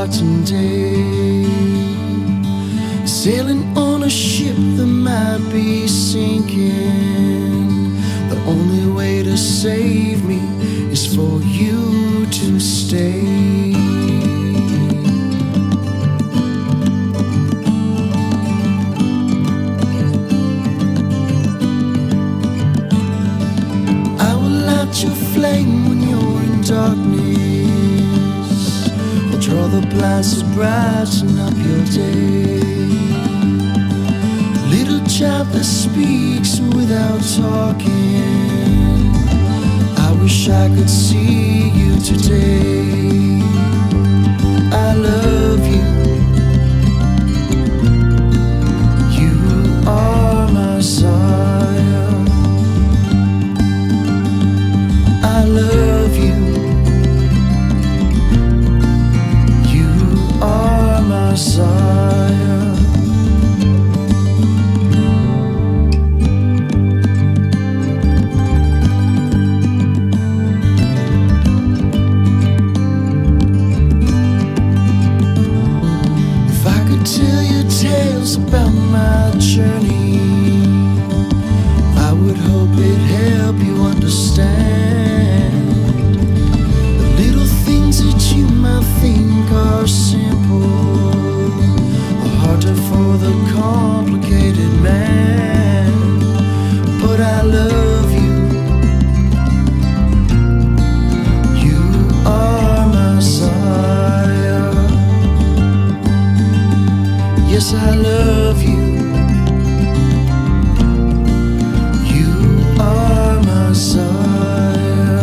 forgotten day. Sailing on a ship that might be sinking. The only way to save me is for you to stay. I will light your flame when you're in darkness. Draw the blinds to brighten up your day. Little child that speaks without talking. I wish I could see you today. I love Yes, I love you. You are my Messiah.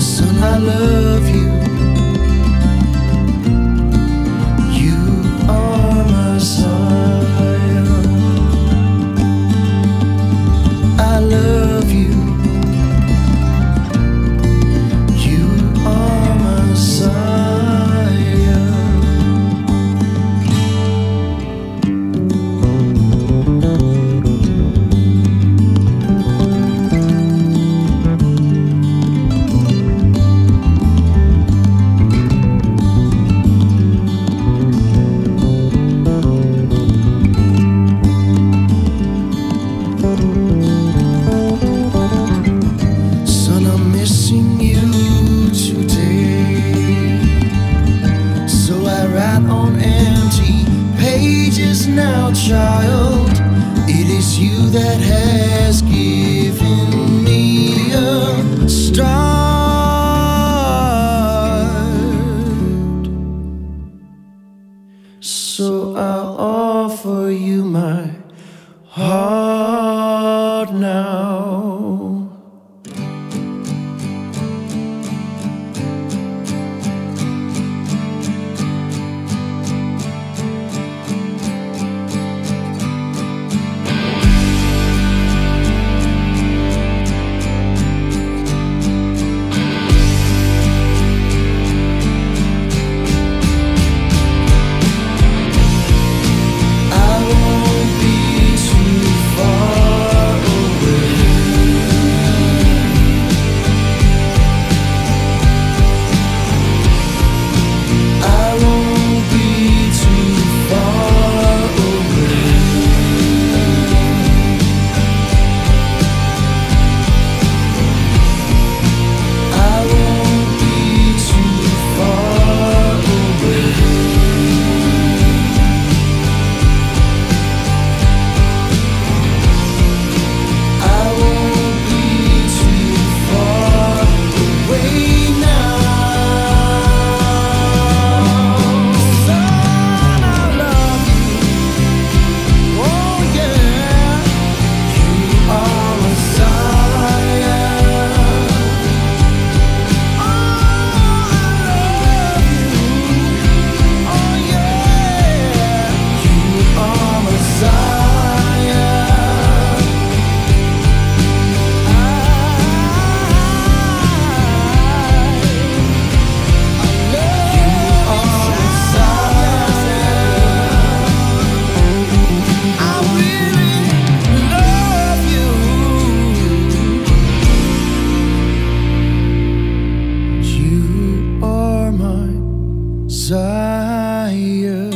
Son, I love my heart now. fire.